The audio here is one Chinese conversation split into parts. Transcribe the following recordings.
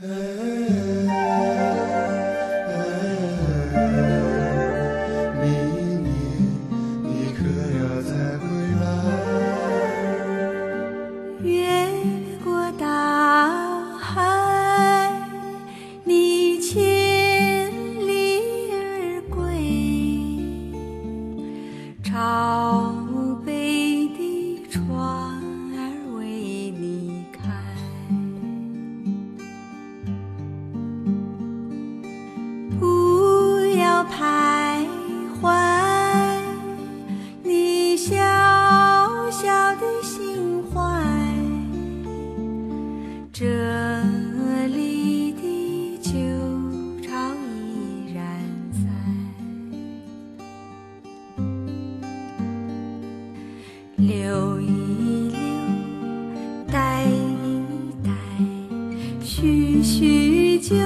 明年你可要再回徘徊，你小小的心怀，这里的旧巢依然在。留一留，待一待，叙叙旧，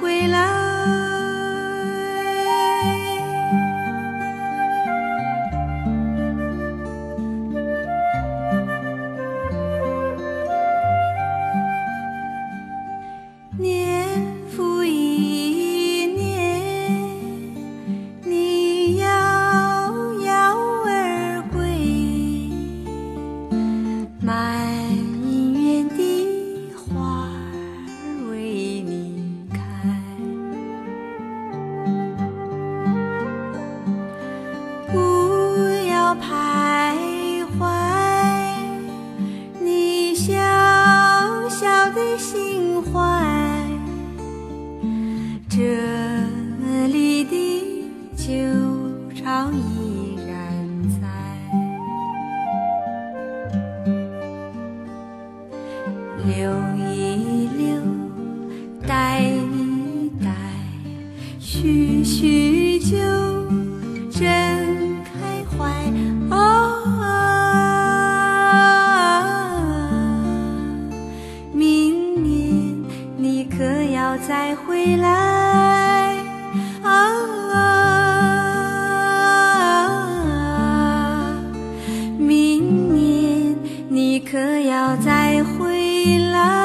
回来？依然在。留一留，待一待，叙叙旧，真开怀啊！明年你可要再回来？你了。